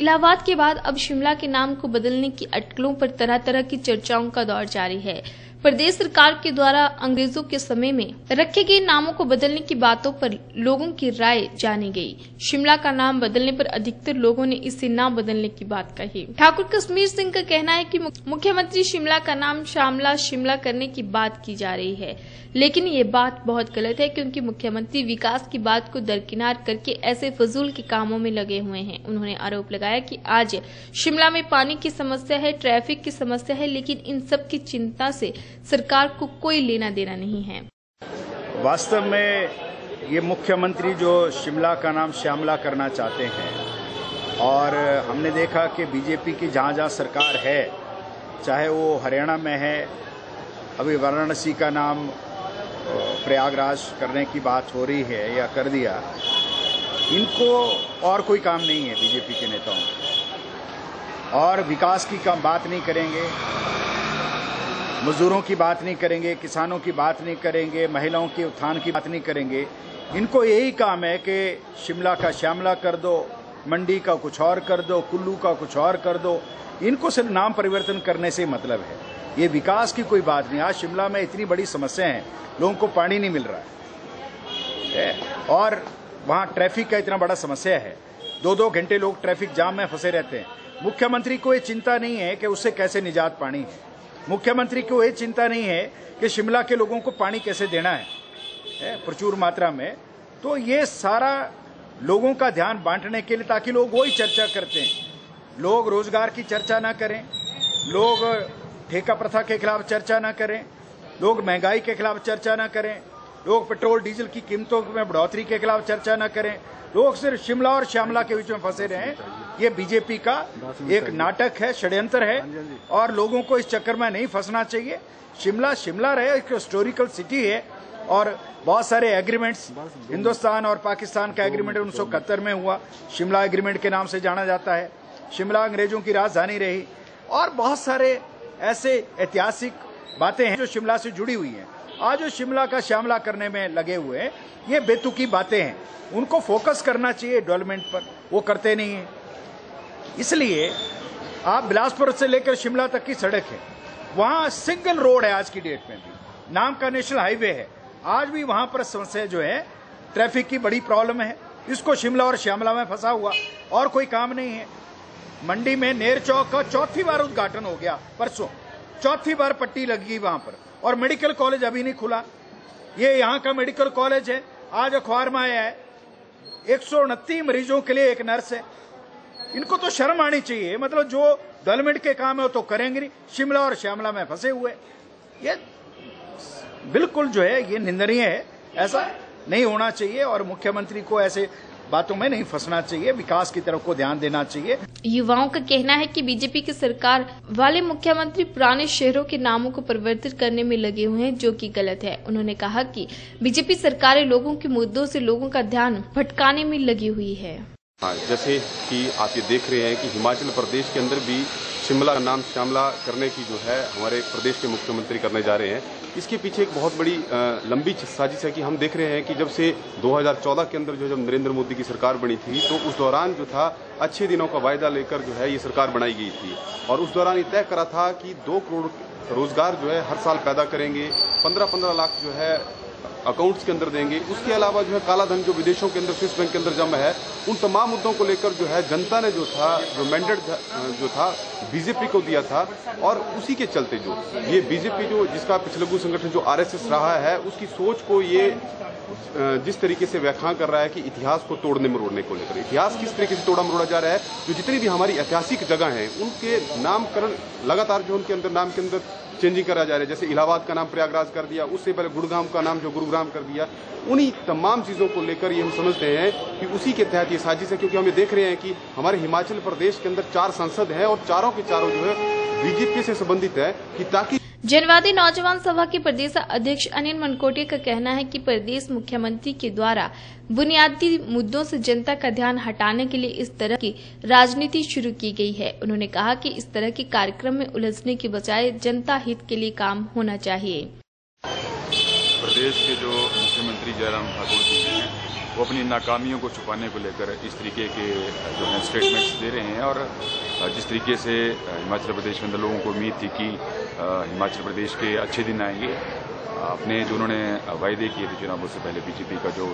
इलाहाबाद के बाद अब शिमला के नाम को बदलने की अटकलों पर तरह तरह की चर्चाओं का दौर जारी है। प्रदेश सरकार के द्वारा अंग्रेज़ों के समय में रखे गए नामों को बदलने की बातों पर लोगों की राय जानी गई। शिमला का नाम बदलने पर अधिकतर लोगों ने इसे न बदलने की बात कही। ठाकुर कश्मीर सिंह का कहना है कि मुख्यमंत्री शिमला का नाम शामला शिमला करने की बात की जा रही है। लेकिन ये बात बहुत गलत है क्योंकि मुख्यमंत्री विकास की बात को दरकिनार करके ऐसे फजूल के कामों में लगे हुए हैं। उन्होंने आरोप लगाया कि आज शिमला में पानी की समस्या है, ट्रैफ़िक की समस्या है, लेकिन इन सब की चिंता से सरकार को कोई लेना देना नहीं है। वास्तव में ये मुख्यमंत्री जो शिमला का नाम श्यामला करना चाहते हैं, और हमने देखा कि बीजेपी की जहाँ जहाँ सरकार है, चाहे वो हरियाणा में है, अभी वाराणसी का नाम प्रयागराज करने की बात हो रही है या कर दिया, इनको और कोई काम नहीं है बीजेपी के नेताओं और विकास की बात नहीं करेंगे मजदूरों की बात नहीं करेंगे, किसानों की बात नहीं करेंगे, महिलाओं के उत्थान की बात नहीं करेंगे। इनको यही काम है कि शिमला का श्यामला कर दो, मंडी का कुछ और कर दो, कुल्लू का कुछ और कर दो। इनको सिर्फ़ नाम परिवर्तन करने से मतलब है। ये विकास की कोई बात नहीं। आज शिमला में इतनी बड़ी समस्या है, लोगों को पानी नहीं मिल रहा है। और वहाँ ट्रैफ़िक का इतना बड़ा समस्या है। दो दो घंटे लोग ट्रैफ़िक जाम में फंसे रहते हैं। मुख्यमंत्री को ये चिंता नहीं है कि उससे कैसे निजात पानी है। मुख्यमंत्री को ये चिंता नहीं है कि शिमला के लोगों को पानी कैसे देना है, प्रचुर मात्रा में। तो ये सारा लोगों का ध्यान बांटने के लिए ताकि लोग वही चर्चा करते हैं। लोग रोज़गार की चर्चा ना करें लोग ठेका प्रथा के खिलाफ चर्चा ना करें लोग महँगाई के खिलाफ चर्चा न करें लोग पेट्रोल डीजल की कीमतों में बढ़ोतरी के खिलाफ चर्चा न करें। लोग सिर्फ़ शिमला और श्यामला के बीच में फंसे रहे ये बीजेपी का एक नाटक है, षड्यंत्र है और लोगों को इस चक्कर में नहीं फंसना चाहिए। शिमला शिमला रहे, एक हिस्टोरिकल सिटी है और बहुत सारे एग्रीमेंट्स हिंदुस्तान और पाकिस्तान का एग्रीमेंट उन्नीस सौ इकहत्तर में हुआ। शिमला एग्रीमेंट के नाम से जाना जाता है। शिमला अंग्रेज़ों की राजधानी रही। और बहुत सारे ऐसे ऐतिहासिक बातें हैं जो शिमला से जुड़ी हुई हैं। आज जो शिमला का श्यामला करने में लगे हुए हैं, ये बेतुकी बातें हैं। उनको फोकस करना चाहिए डेवलपमेंट पर। वो करते नहीं है। इसलिए आप बिलासपुर से लेकर शिमला तक की सड़क है। वहाँ सिंगल रोड है आज की डेट में भी। नाम का नेशनल हाईवे है। आज भी वहाँ पर समस्या जो है ट्रैफ़िक की बड़ी प्रॉब्लम है। इसको शिमला और श्यामला में फंसा हुआ। और कोई काम नहीं है। मंडी में नेर चौक का चौथी बार उद्घाटन हो गया परसों। चौथी बार पट्टी लगी वहाँ पर। और मेडिकल कॉलेज अभी नहीं खुला। ये यहाँ का मेडिकल कॉलेज है। आज अखबार में आया है। एक मरीजों के लिए एक नर्स है। इनको तो शर्म आनी चाहिए। मतलब जो डेवलपमेंट के काम है वो तो करेंगे नहीं। शिमला और श्यामला में फंसे हुए। ये बिल्कुल जो है, ये निंदनीय है। ऐसा नहीं होना चाहिए और मुख्यमंत्री को ऐसे बातों में नहीं फंसना चाहिए विकास की तरफ़ को ध्यान देना चाहिए। युवाओं का कहना है कि बीजेपी की सरकार वाले मुख्यमंत्री पुराने शहरों के नामों को परिवर्तित करने में लगे हुए हैं जो कि गलत है। उन्होंने कहा कि बीजेपी सरकारें लोगों के मुद्दों से लोगों का ध्यान भटकाने में लगी हुई है। हाँ, जैसे कि आप ये देख रहे हैं कि हिमाचल प्रदेश के अंदर भी शिमला नाम श्यामला करने की जो है हमारे प्रदेश के मुख्यमंत्री करने जा रहे हैं। इसके पीछे एक बहुत बड़ी लंबी साजिश है कि हम देख रहे हैं कि जब से 2014 के अंदर जो जब नरेंद्र मोदी की सरकार बनी थी तो उस दौरान जो था, अच्छे दिनों का वायदा लेकर जो है ये सरकार बनाई गई थी। और उस दौरान ये तय करा था कि दो करोड़ रोज़गार जो है हर साल पैदा करेंगे पंद्रह पंद्रह लाख जो है अकाउंट्स के अंदर देंगे। उसके अलावा जो है काला धन जो विदेशों के अंदर, स्विस बैंक के अंदर जमा है, उन तमाम मुद्दों को लेकर जो है जनता ने जो था, जो मैंडेट जो था बीजेपी को दिया था, और उसी के चलते जो ये बीजेपी जो जिसका पिछलगु संगठन जो आरएसएस रहा है, उसकी सोच को ये जिस तरीके से व्याख्या कर रहा है कि इतिहास को तोड़ने मरोड़ने को लेकर, इतिहास किस तरीके से तोड़ा मरोड़ा जा रहा है, जो जितनी भी हमारी ऐतिहासिक जगह हैं, उनके नामकरण, लगातार जो उनके अंदर, नाम के अंदर चेंजिंग करा जा रहा है, जैसे इलाहाबाद का नाम प्रयागराज कर दिया, उससे पहले गुड़गांव का नाम जो गुरुग्राम कर दिया, उन्हीं तमाम चीज़ों को लेकर ये हम समझते हैं कि उसी के तहत ये साजिश है, क्योंकि हम ये देख रहे हैं कि हमारे हिमाचल प्रदेश के अंदर चार सांसद हैं और चारों के चारों जो है, बीजेपी से संबंधित है, कि ताकि जनवादी नौजवान सभा के प्रदेश अध्यक्ष अनिल मनकोटिया का कहना है कि प्रदेश मुख्यमंत्री के द्वारा बुनियादी मुद्दों से जनता का ध्यान हटाने के लिए इस तरह की राजनीति शुरू की गई है। उन्होंने कहा कि इस तरह के कार्यक्रम में उलझने के बजाय जनता हित के लिए काम होना चाहिए। प्रदेश के जो मुख्यमंत्री जयराम ठाकुर जी हैं वो अपनी नाकामियों को छुपाने को लेकर इस तरीके के जो है स्टेटमेंट्स दे रहे हैं और जिस तरीके से हिमाचल प्रदेश में लोगों को उम्मीद थी कि हिमाचल प्रदेश के अच्छे दिन आएँगे। अपने जो उन्होंने वायदे किए थे चुनावों से पहले बीजेपी का जो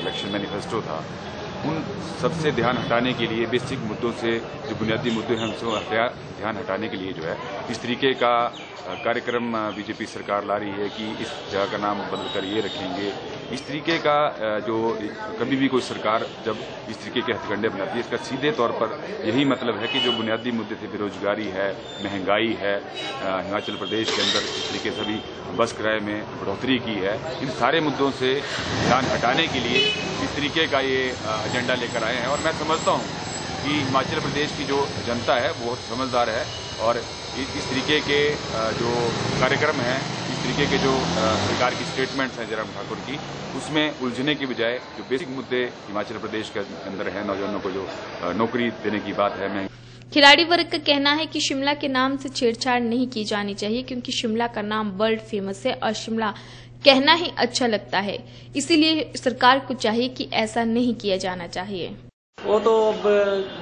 इलेक्शन मैनिफेस्टो था, उन सबसे ध्यान हटाने के लिए, बेसिक मुद्दों से, जो बुनियादी मुद्दे हैं, उनसे ध्यान हटाने के लिए जो है, इस तरीके का कार्यक्रम बीजेपी सरकार ला रही है कि इस जगह का नाम बदलकर ये रखेंगे। इस तरीके का जो कभी भी कोई सरकार जब इस तरीके के हथकंडे बनाती है, इसका सीधे तौर पर यही मतलब है कि जो बुनियादी मुद्दे थे, बेरोजगारी है, महँगाई है हिमाचल प्रदेश के अंदर इस तरीके से भी बस किराए में बढ़ोतरी की है, इन सारे मुद्दों से ध्यान हटाने के लिए इस तरीके का ये एजेंडा लेकर आए हैं। और मैं समझता हूँ कि हिमाचल प्रदेश की जो जनता है, वो बहुत समझदार है और इस तरीके के जो कार्यक्रम हैं इस तरीके के जो सरकार की स्टेटमेंट्स हैं जयराम ठाकुर की उसमें उलझने की बजाय जो बेसिक मुद्दे हिमाचल प्रदेश के अंदर है नौजवानों को जो नौकरी देने की बात है मैं खिलाड़ी वर्ग का कहना है कि शिमला के नाम से छेड़छाड़ नहीं की जानी चाहिए क्योंकि शिमला का नाम वर्ल्ड फ़ेमस है और शिमला कहना ही अच्छा लगता है। इसीलिए सरकार को चाहिए कि ऐसा नहीं किया जाना चाहिए। वो तो अब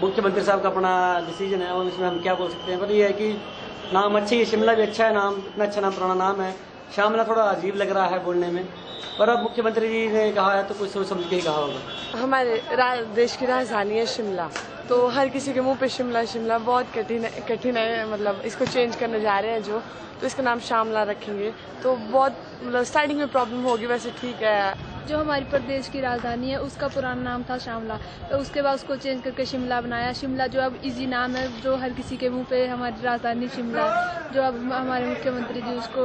मुख्यमंत्री साहब का अपना डिसीज़न है और इसमें हम क्या बोल सकते हैं? पर ये है कि नाम अच्छी है, शिमला भी अच्छा है, नाम इतना अच्छा नाम, पुराना नाम है। श्यामला थोड़ा अजीब लग रहा है बोलने में, पर अब मुख्यमंत्री जी ने कहा है तो कुछ सोच समझ के ही कहा होगा। हमारे देश की राजधानी है शिमला तो हर किसी के मुँह पे शिमला शिमला बहुत कठिन कठिन है मतलब इसको चेंज करने जा रहे हैं जो तो इसका नाम श्यामला रखेंगे। तो बहुत मतलब स्टार्टिंग में प्रॉब्लम होगी, वैसे ठीक है। जो हमारी प्रदेश की राजधानी है, उसका पुराना नाम था शामला। तो उसके बाद उसको चेंज करके शिमला बनाया। शिमला जो अब इजी नाम है, जो हर किसी के मुँह पे हमारी राजधानी शिमला जो अब हमारे मुख्यमंत्री जी उसको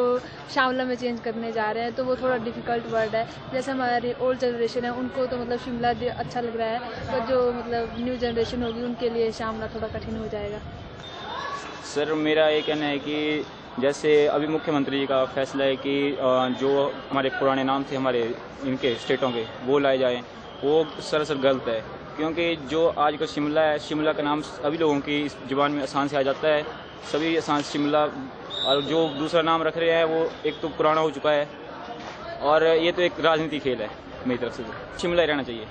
शामला में चेंज करने जा रहे हैं तो वो थोड़ा डिफ़िकल्ट वर्ड है। जैसे हमारी ओल्ड जनरेशन है, उनको तो मतलब शिमला अच्छा लग रहा है, पर जो मतलब न्यू जनरेशन होगी, उनके लिए श्यामला थोड़ा कठिन हो जाएगा। सर, मेरा ये कहना है कि जैसे अभी मुख्यमंत्री जी का फैसला है कि जो हमारे पुराने नाम थे, हमारे इनके स्टेटों के, वो लाए जाएँ, वो सरासर गलत है। क्योंकि जो आज का शिमला है, शिमला का नाम सभी लोगों की ज़ुबान में आसान से आ जाता है, सभी आसान शिमला, और जो दूसरा नाम रख रहे हैं, वो एक तो पुराना हो चुका है, और ये तो एक राजनीति खेल है, मेरी तरफ़ से शिमला ही रहना चाहिए।